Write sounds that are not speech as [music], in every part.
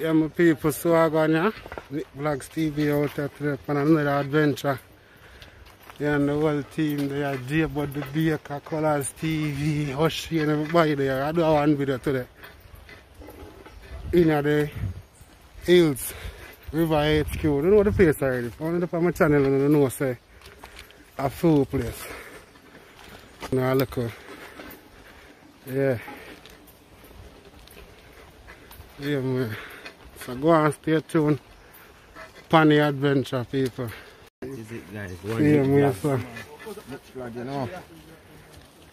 Yeah, my people, so I gone here. Nick Vlogs TV out there today on another adventure. Yeah, and the whole team there, J Bud the Baker, Colaz TV, Hushie and everybody there. I do one video today. In the hills, River HQ. You know the place already. Only up on my channel and I know say a full place. Now look. Yeah. Yeah, man. So go and stay tuned. Funny adventure, people. Is it guys? One Yeah, big man. vlog. So, Vlog, you know.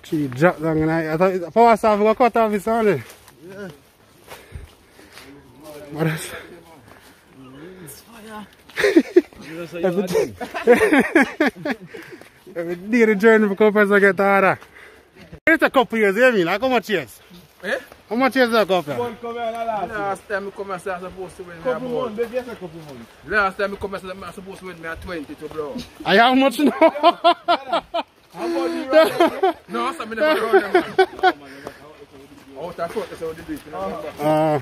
she dropped down and I, I thought it's power staff go cut off his only. Yeah. But that's, You say you are done. every day the journey for companies I get harder. It's a couple years, you mean? Like how much years? Eh? How much years that couple? One come here last Last time I come here, I supposed to win me Couple about. months, yes, a couple months. Last time I come here, I supposed to win me at 22, bro. I how much now? How about you, right? [laughs] No, I never run them, man. Out of front, that's how they do it. you know, remember?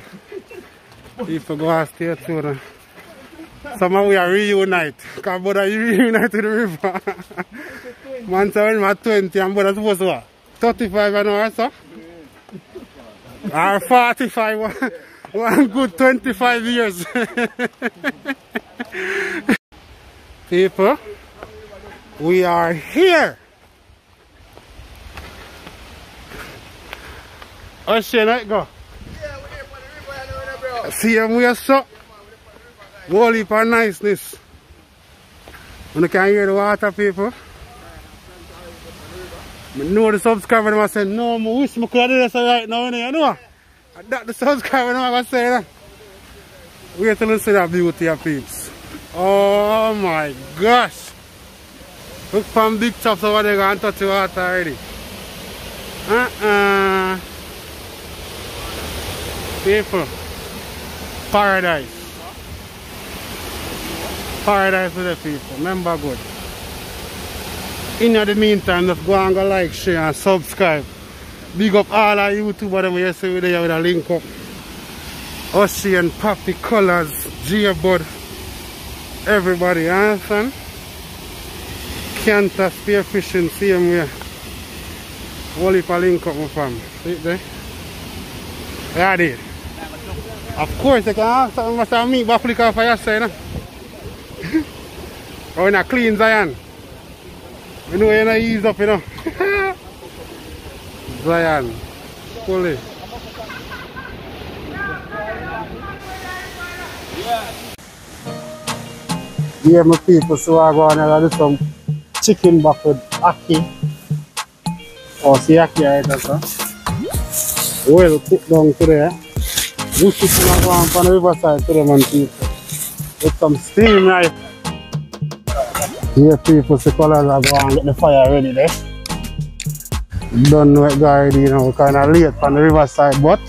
Uh, people go and stay tuned. Somehow we are reunite. Because brother, you reunite with the river. [laughs] Man said when I'm 20 and brother supposed to what? 35 an hour, so? Or 45, one, one good 25 years. [laughs] people, we are here. Oh, shit, let go. For. See him we are so whole of niceness. When you can hear the water people. I know the subscriber them say, no, I wish I could have do this right now, you know. And that the subscriber them gonna say that. Wait till you see that beauty of peeps. Oh my gosh. Look from big chops over there and touch the water already. Uh-uh. People paradise. Paradise for the people. Remember good. In the meantime, just go and go like, share and subscribe. Big up all our YouTubers them you see there with a link up. And Papi Colaz, Gia Bud, everybody, you understand? Canter spearfishing, same way. Heap of link up my fam. See there? Yeah, did. Of course, you can ask something have meat but flick off of your side. No? or in a clean Zion. You know you're not ease up, you know. Zion. Fully. Yeah, my people, so I go on and do some chicken back with ackee. Or see ackee, right? That's Well cooked down today. This is gonna go on from the riverside to the man people. With some steam right. Here people see colors are going and get the fire ready there. Don't know it already, you know, kinda late from the riverside but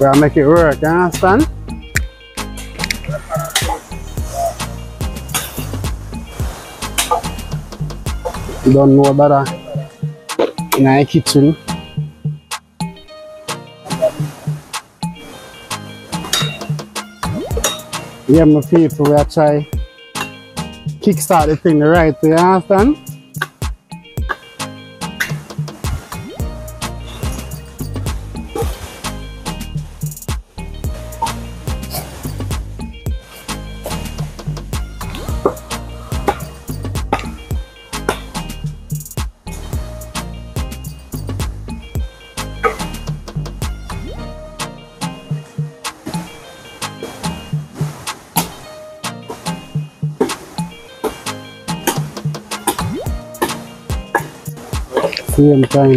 we'll make it work, you understand? Don't know better in our kitchen. Yeah, my people, we are try kickstart the thing the right way, you understand? Same time.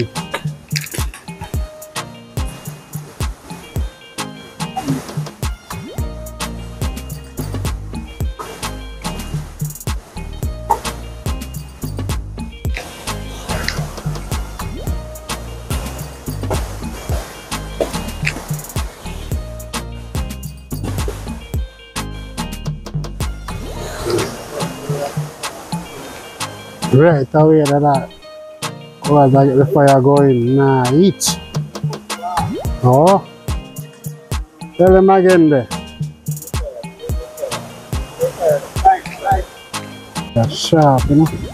Right away to that. Cause I the fire going. Eat. Oh. Tell them again there. That's sharp, you know.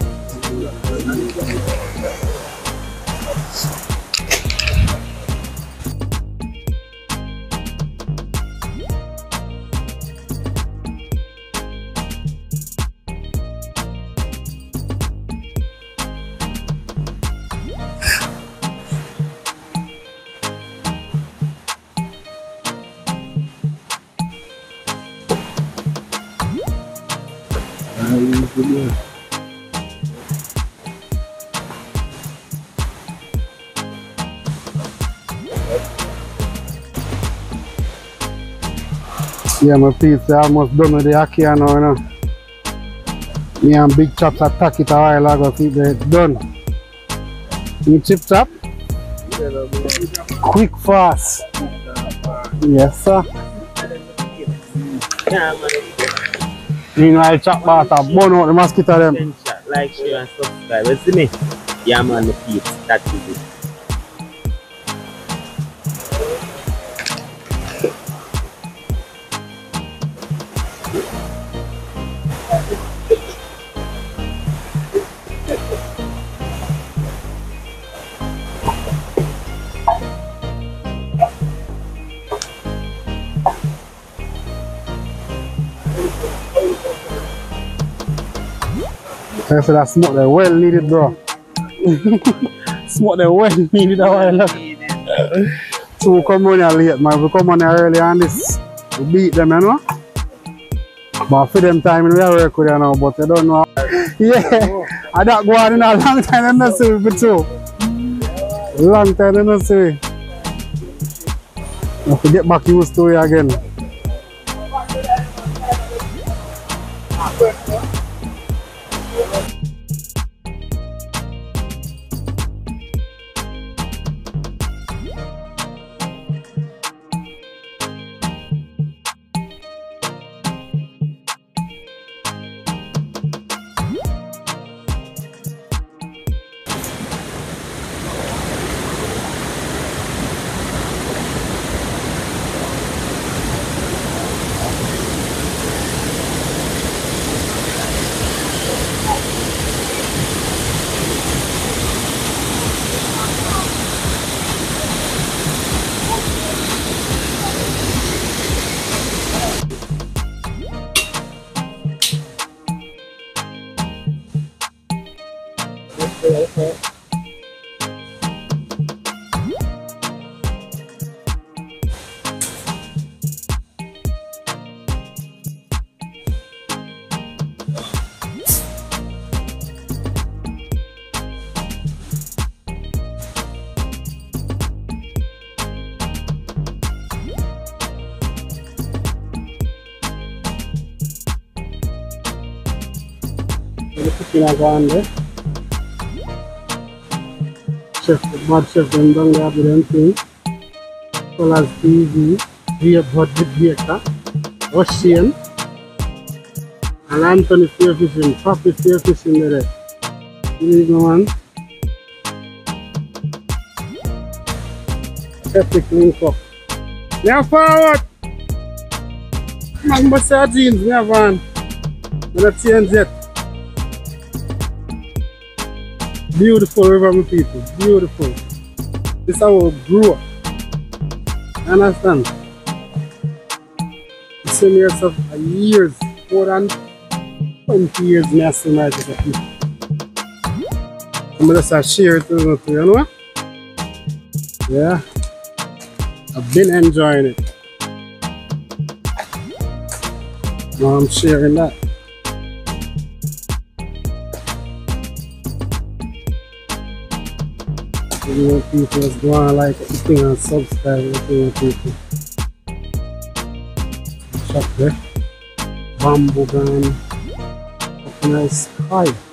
Yeah, my pizza almost done with the ackee now, you know. Me and Big Chops attack it a while ago, keep it done. You chip chop? Quick, fast. Yes, sir. Meanwhile, chop butter, burn out the mosquito them. Like, share, and subscribe. You see me? Yeah, man, the peeps. That is it. I said that smoke there well needed, bro. [laughs] smoke there well needed a while ago. So we come on here late, man. We come on here early on this. We beat them, you know. But for them time, we are work with you now, but you don't know. [laughs] Yeah, I don't go on in a long time, I don't see too. Long time, I don't see. I have to get back used to it again. Kinaganda chef bad chef them done there with them thing Colaz TV Via Budget Baker Ocean and Anthony Spear Fishing Papi Spear Fishing there you need no one Epic link up now forward Magma sardines me have one not change yet Beautiful river, my people. Beautiful. This is grew up. Understand? The same years of uh, years, more than 20 years in the same as people. I'm just share it with you, you know? Yeah. I've been enjoying it. Now I'm sharing that. You want people to go on like everything and subscribe everything want people. Shop there. Bamboo gun. Nice sky.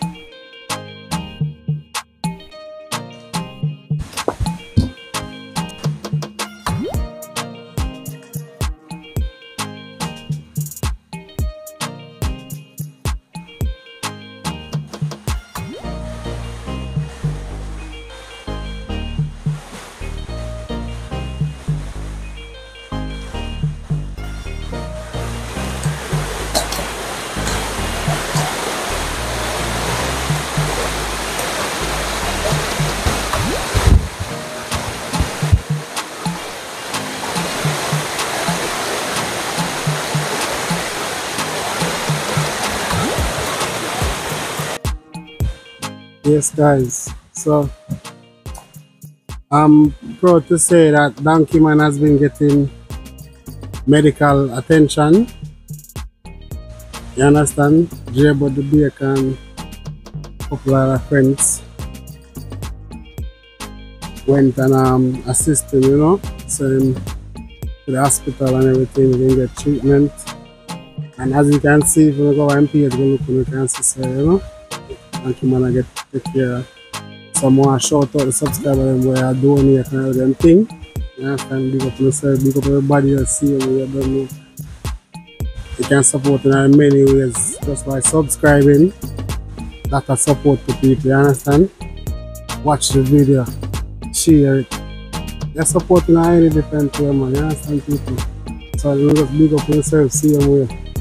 Yes, guys. So I'm proud to say that Donkey Man has been getting medical attention. You understand? J-Bud the Bacon, of friends went and um, assist him, you know, him to the hospital and everything, can get treatment. And as you can see, if you go on page, go look, you can see, you know, Donkey Man I get take care of some more shout out the subscriber them where I and all them thing. You understand? Big up myself, big up everybody that see me, you don't know. You can support in many ways just by subscribing. That a support to people, you understand? Watch the video, share it. You're supporting in any different way, man. You understand people? So you just big up yourself, see them way.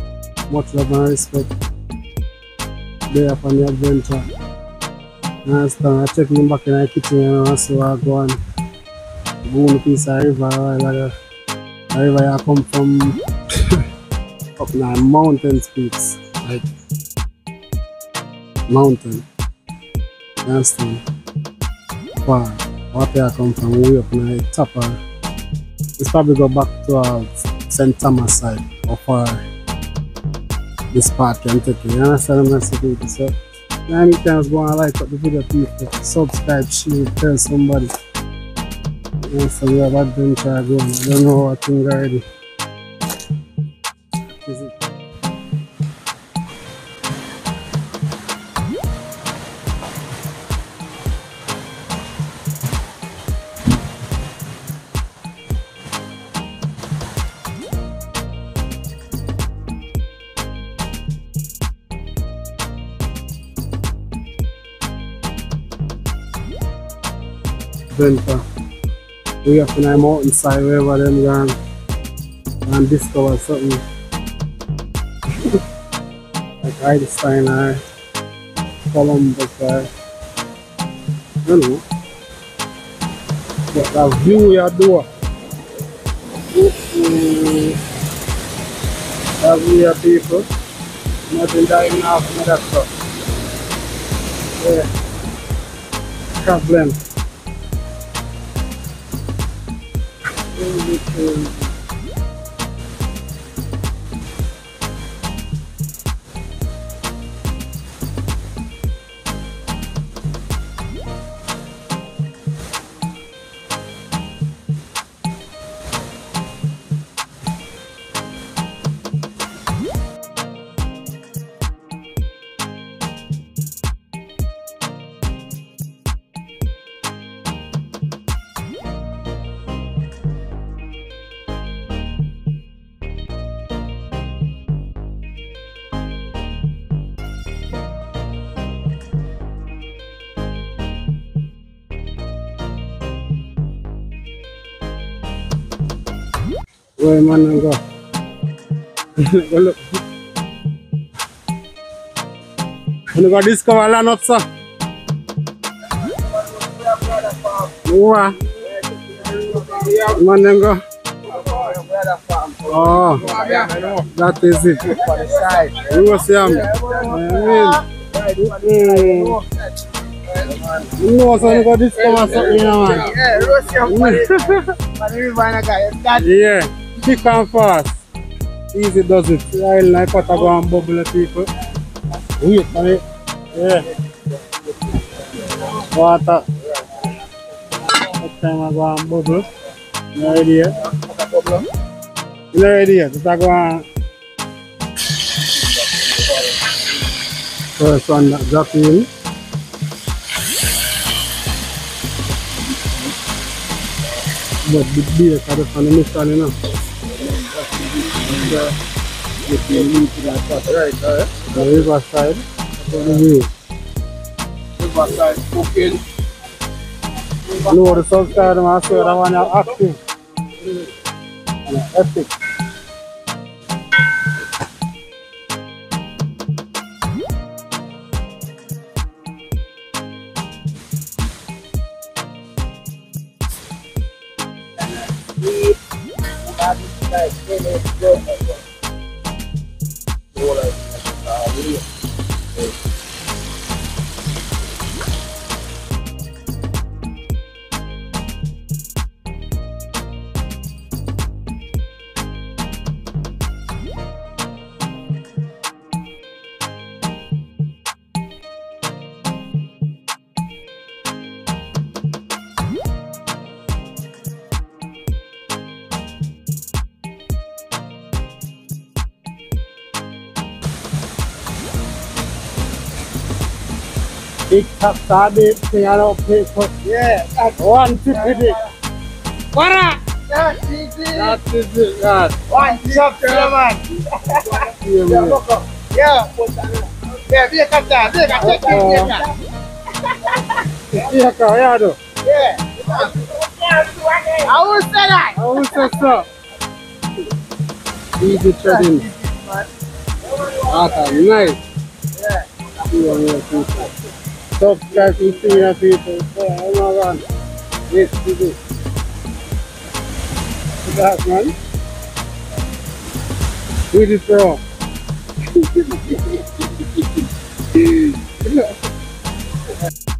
Much love and respect. There upon the adventure. You understand? I check him back in the kitchen and I where I go and go on piece of river like a, I come from up in the mountains peaks. Like mountain. You understand? Far. What I come from way up in the top of it's probably go back to uh, St. Thomas side or far this part can take you. You understand what I'm saying? So anytime go and like up the video people, subscribe, share, tell somebody. You know, so we have adventure going. I don't know what thing already. Adventure. We up in a mountainside wherever them gone and discover something [laughs] like Einstein or Columbus or I don't know. But the view you do. Mm, That view of people. Nothing dying off of that stuff. Yeah. Problem. Really cool. Where man and go? go look. You go discover land up, sir. Wow. Man and go. Oh, that is it. You go see him. Mm. You know, so you go discover something, you know, man. Yeah, roast your money. Money river and a guy. That Yeah, quick and fast. Easy does it. I like what I go bubble people. Wait it. Yeah. Water. Next time I go and bubble. You ready yet? You ready yet? Just I go and... First one that drop in. But the beer kind of on Right, very river side. versatile, spoken. Lourdes Solskjaer, man ser han är aktiv. Epic. The mission, you know. Get you into that spot, right? Uh, The river side. That's the view. riverside cooking. No, the subscribe them, I swear that one are active. Yeah, epic. Big top sardine thing around paper. Yeah, that's One tip with it. What up? that's easy. That is it, that. One chop, yeah, man. Yeah, Yeah, man. look up. Yeah. Yeah, be a cat, be a cat, be a cat, be a cat. Yeah, ka, yeah, do. Yeah. I will say that. How is that, sir? Easy trading. That is nice. Yeah. Yeah, yeah, people. Subscribe to Senior people. Oh, my God. Yes, do. At that. With it, bro. Yeah,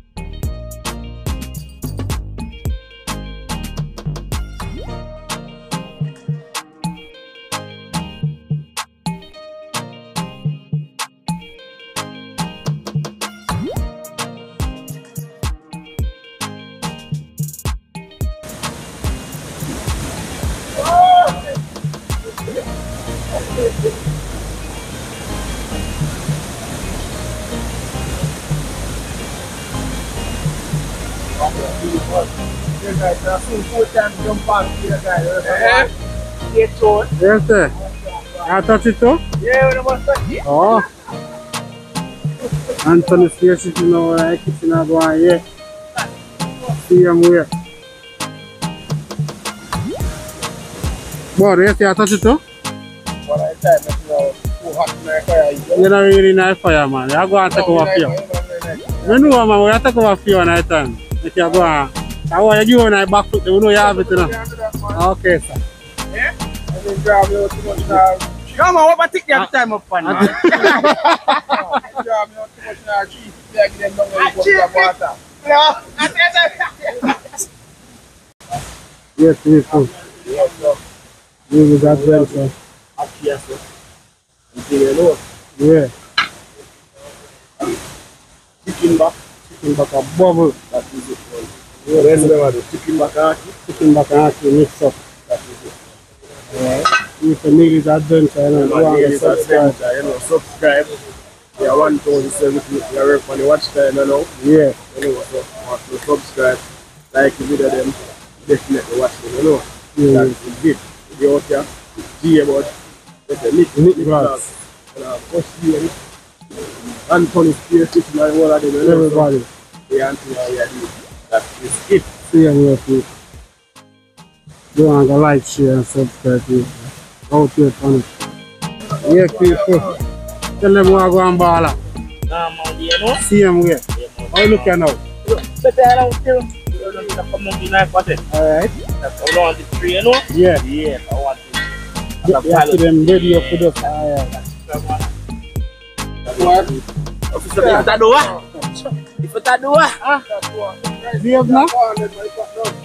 when I was touching. Oh. Anthony Spears sitting over there, kitchen and going, yeah. See him where. But yes, I touch it too? When I time, it's now too hot in my fire. You don't really nice fire, man. You go and take over fear. You know, man, we take over fear night time. If you go and, I want you give on back foot, you know you have it, you know. Okay, sir. Come on, what about take the ah. time up on, ah. man? [laughs] Yes, people. We will got them, sir. Yeah. Chicken back. Chicken back a bubble. That is it. man. Yeah, Rest of them are the chicken back ackee. chicken back and actually mix up. That is it. If you need it adventure, you know, go Man, and here get is a subscribed. center, you know, subscribe. We are 1,070 we are on the watch time you know. Yeah, You know, so want to subscribe, like the video them, definitely watch them, you know. Yeah. That is it. The G about the Nick, Nick Anthony Spears, of them, everybody. The Anthony are here, that is it. See you with you. Go and go like, share, and subscribe. to Out here on it. Yeah, people. Tell them what I go and ball up. Nah, man, you know? See them where. Yeah, man. How you look at now? Better around still. You don't need to come on the knife for it. Alright. That's all on the tree, you know? Yeah. Yeah, I want to. Yeah, yeah, see them ready up for the fire. Officer, if tak dua. If tak dua. See them now?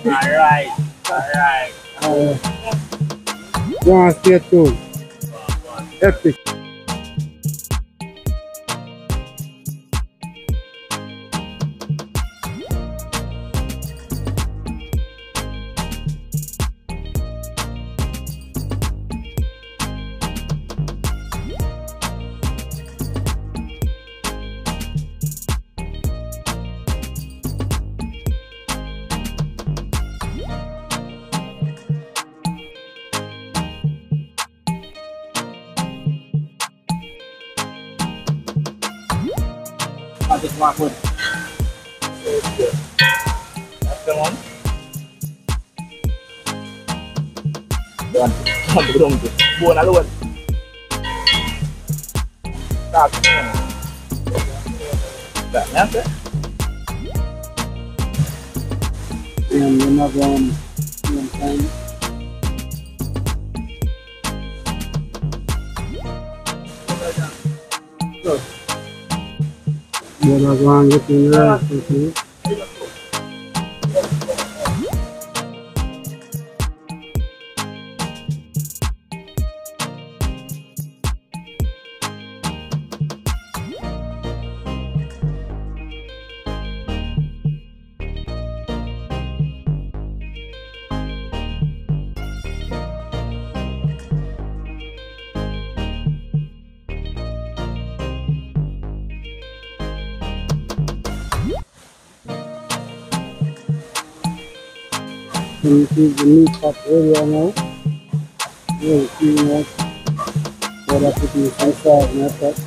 Alright. Alright. Go and stay tuned. Epic. Doon. Doon, doon, doon. Buo na luwan. Tak. Tak, nyampe. And another one. One time. Then I go and get in the rest of it. Can see the new pot area now. Clean out. So that put in some salt in that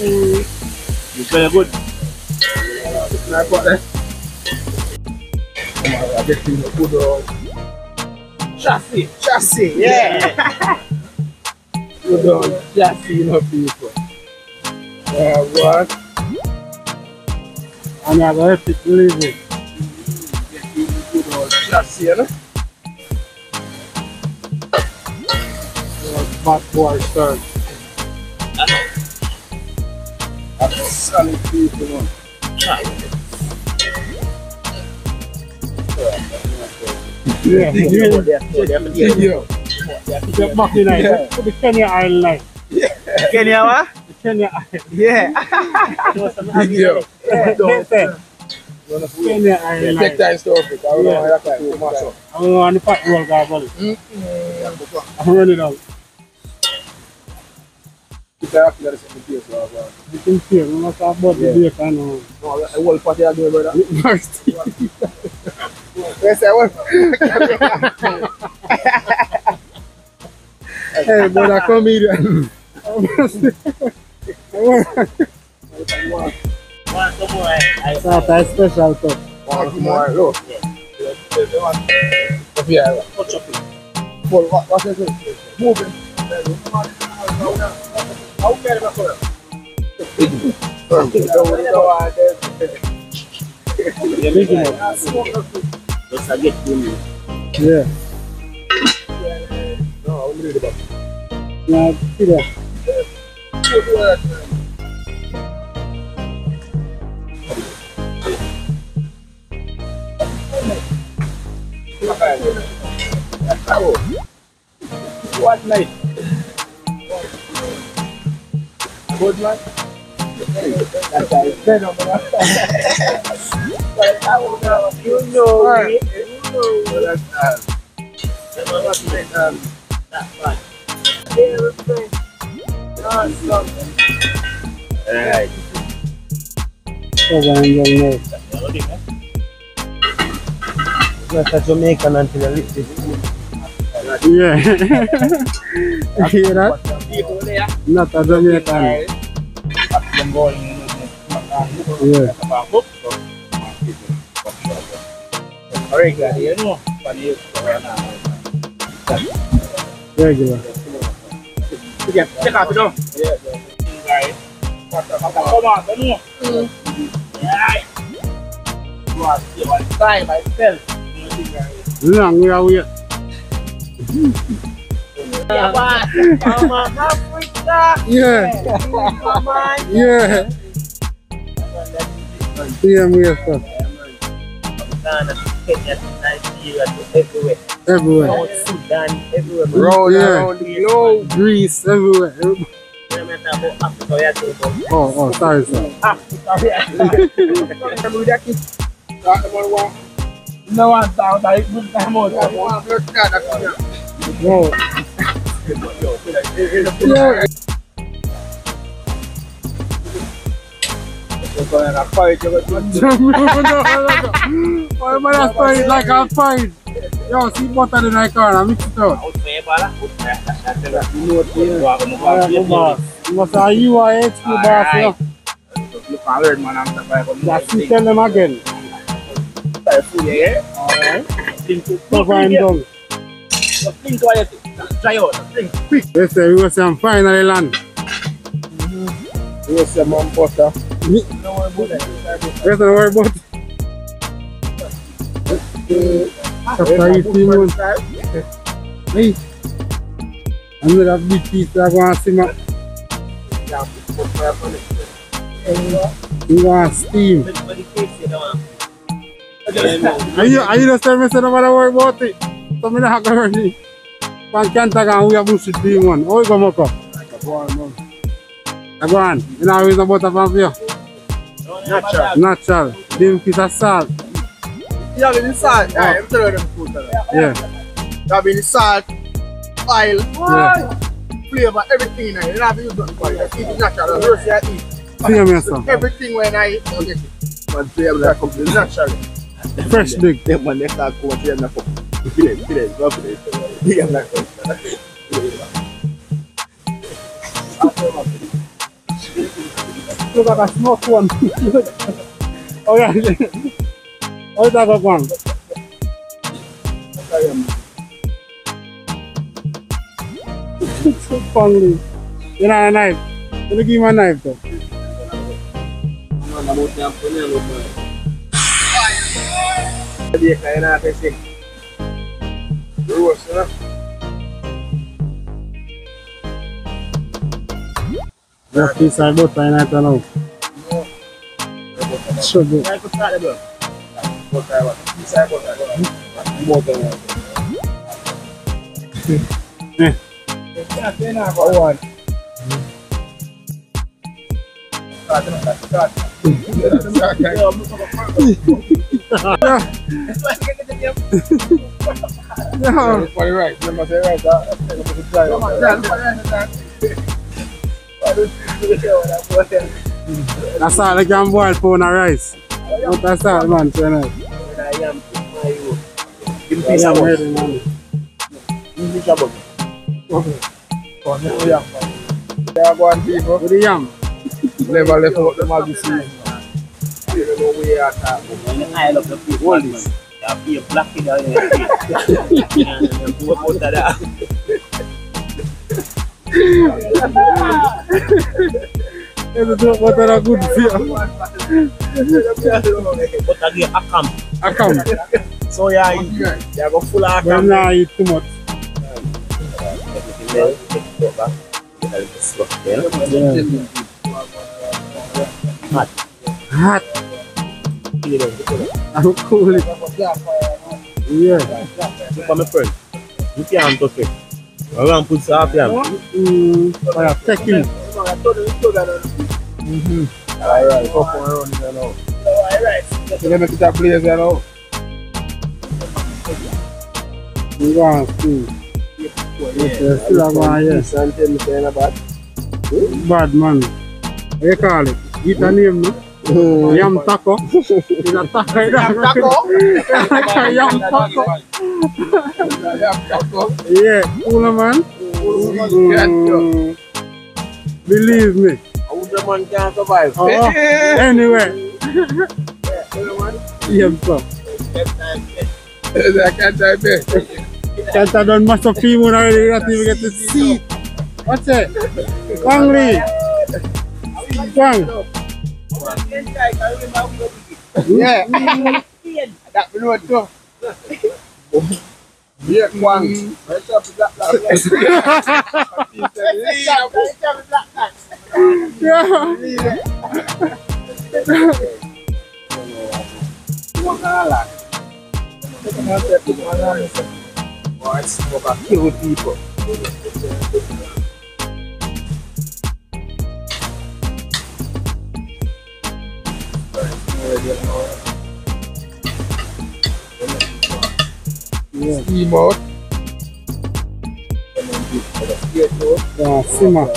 no. It's very good. it's not pot there. Come on, I get things good. uh, Chassis, chassis, yeah. Good on chassis, you know, people. Yeah, what? And I got to leave it. Get things good on chassis, you know. Uh, Bad boy start. That's solid people, you know. Yeah, yeah. Yeah. Get back in. Yeah. Put the Kenya Island line. Kenya, what? The Kenya Island. Yeah. Video. Kenya Island. Take time stuff. I don't know Yeah. how that mash up. I'm on the pot roll, guys. buddy. I'm running out. Keep that after that in the case, uh, uh, You can see, we must have about the Yeah. bacon now. No, I will party again, brother. First. Yes, I will. Hey, brother, come here. One, some more. I, I, Start a special cup. One tomorrow, look. Up here, touch up it. Paul, what, what's this? Moving. How can I you. Yeah. No, I'm. What night? Good man. That's how it's been on You know, me. You know. the That's [laughs] That's what I'm saying. Um, that's fine. Alright. Over and young now. That's a Jamaican until I lift this. Yeah. you hear that? People there. Not a Jamaican. Them going. Yeah. Regular, you out out. Yeah. Yeah. Yeah. Everywhere. Everywhere. Everywhere. man. Yeah. everywhere. No talking about Oh, oh, sorry, sir. No one thought I out. One, that's going to fight, you're going to. Why man I stir it like a fight? Yo, see butter in the corner, mix it. You. You must say you are HQ boss, yo. Look and learn man I'm Bible. Just see tell them again. Alright. Think Cover him down. Think what you think. Try out. Think quick. They say we will see him finally land. You say man butter. Yes, don't worry about it. After eating one. Hey. Another big piece I want to see my. You want steam. And you, and you just tell me say no matter worry about it. So me not going to Pan Kanta and we have bullshit being one. How you go Moko? Go on, man. Go on. You know how is the butter from you? Natural. Natural. Dim piece of salt. You have any salt? Yeah, I'm telling them food. Yeah. You have any salt, oil, Yeah. flavor, everything in it. You don't have to use nothing for eat natural. The rest you eat. See you, yourself. Everything when I eat, you get it. Man, flavor that comes naturally. Fresh dig. Them one next time come and tell them Village, village, not village. Yeah, I'm like, Look at smoke one. oh yeah. Oh, that got one. so funny. You know a knife. Give me a knife though? dia kaya natin si Ruas na. That piece of butter in it now. So good. Kaya ko sa ba? Bota ba? Isa bota. Bota na. Eh. Kaya kaya na ako awan. Kaya na kaya. Yeah. Funny right, you must say right. That's all I can boil pound of rice. But that's all man, so nice. Yeah, I'm ready, man. Kaya one people With the yam. never left out the magazine. You don't know where you are at. I love the people. What is? Ya be black in the What that? It's a dope butter a good feel. But again, I come. I come. So yeah, you go full of But I'm not eat too much. Hot. I'm cool. Yeah. Look at my friend. You can't touch it. I'm gonna put some yam. Mm, I'm have taken. Alright, up and around here now. So let me get that blaze here now. You go and see. Yeah, still a go on here. Listen, tell me saying about. Bad man. What you call it? Eat a name, no? Yam taco. Yam taco? Yam taco. Yam taco. Yeah, cool man. Mm, believe me. The man can survive? Oh, anyway. Yam taco. I can't type it. Can't have done of people already. Not even get to see. What's it? Wang Lee. Wang. Yeah. That we know it too. Yeah, one. Let's up that Yeah. Kill people. Yeah. Steam out. get снимок. Да, снимок.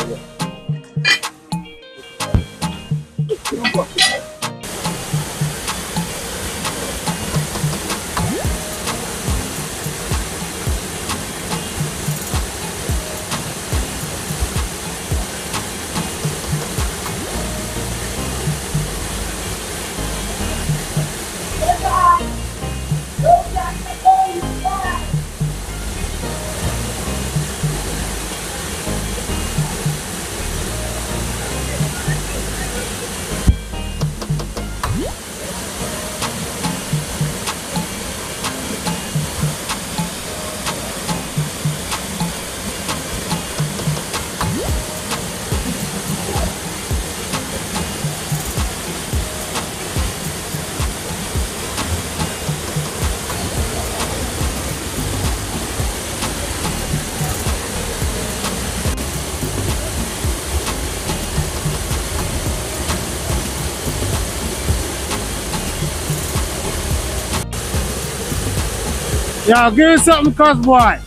Yeah, give me something, cuz boy.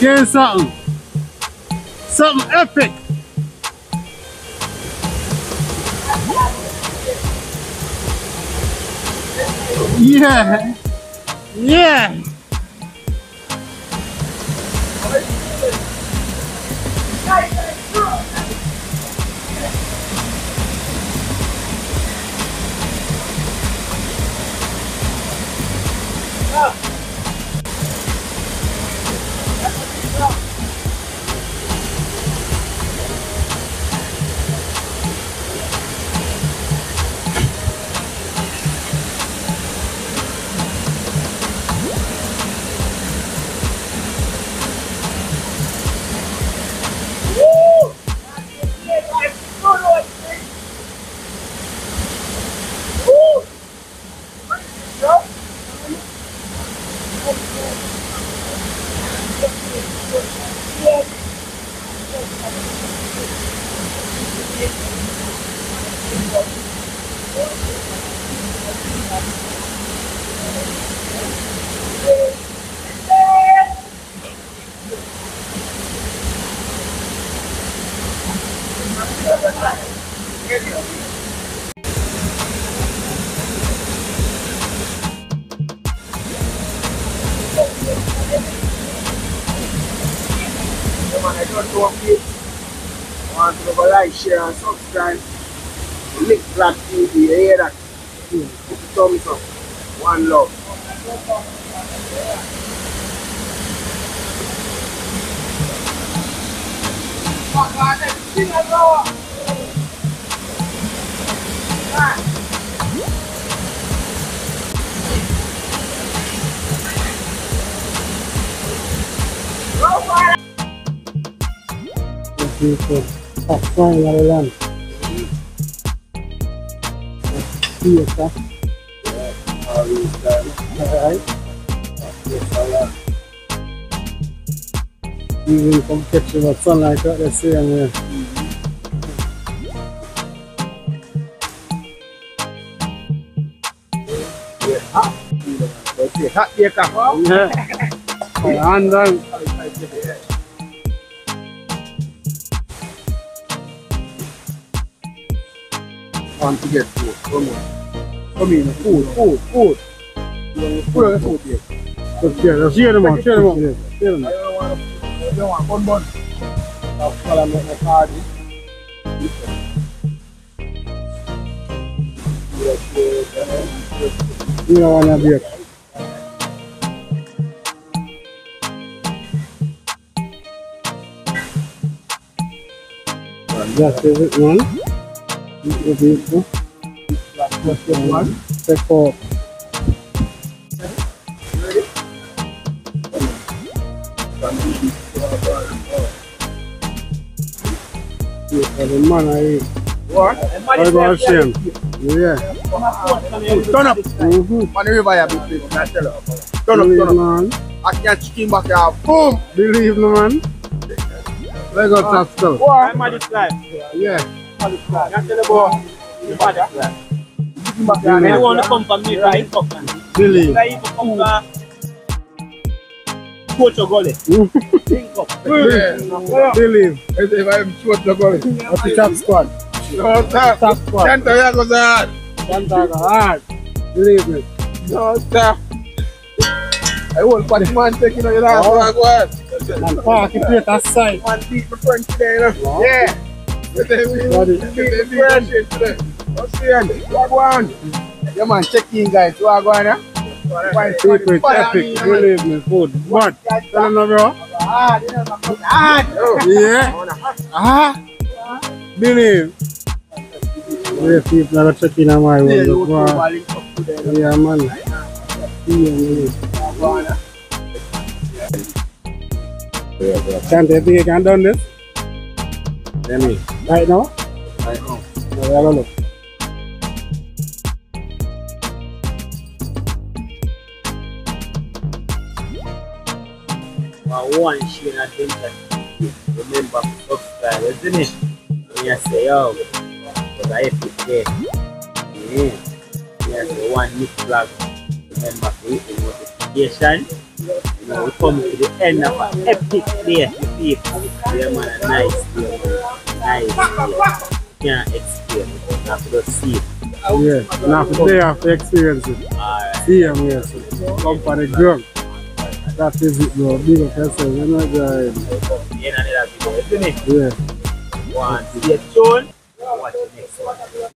Give me something. Something epic. Yeah. Yeah, Beautiful. Top flying out of land. Theater. Alright. Even from catching the sunlight out there, seeing there. Okay, hot beer cup. Yeah. And then, Want to get food. Come on. Come in, food, food, food. You want food food here? let's get, let's get them out, get them out. Get them out. don't want I don't want bun bun. I'll follow my party. You don't want to be a That is it, one. Little beautiful. Just get one. Yeah, the man I What? Shame. Yeah. Turn up. Mm-hmm. The river, you big people. I tell you. Turn up, turn up. man. I can't chicken back here. Boom. Believe me, man. Let go top stuff. What? I'm this life. Yeah. You tell you father. Chicken. They want to come from me right up, man. Believe. Like, you come from Coach Gully. Link up. Yeah. Believe. Ese va a short the goal. What's the top squad? No stop. Top squad. Hard. Hard. Believe me. No stop. I won't put man taking on your last Oh. one. Go on. Man, park it plate aside. Man beat my friend today, you know. Yeah. Man, check in, guys. So I go on, yeah? Secret, believe me, good. What? Tell them bro. Ah. Yeah. Ah. Believe. People are checking on my Yeah, man. Yeah. Can't you think you can done this? Let me. Right now? Right now. Yeah, have a look. One Shane Adventure. Remember to subscribe, isn't it? When you say, yo, because eh, I have to there. Yeah. When you one Nick vlog, remember to hit the notification. You know, we come to the end of an epic day, you people. Yeah, man, a nice day, man. Nice day. Can't explain it. You have to just see it. Yeah. Now for day after experience it. See him so. Come for the ground. That is it, bro. Big up yourself. You know, guys. Yeah, another video, isn't it? Yeah. One, stay tuned. Watch the next one.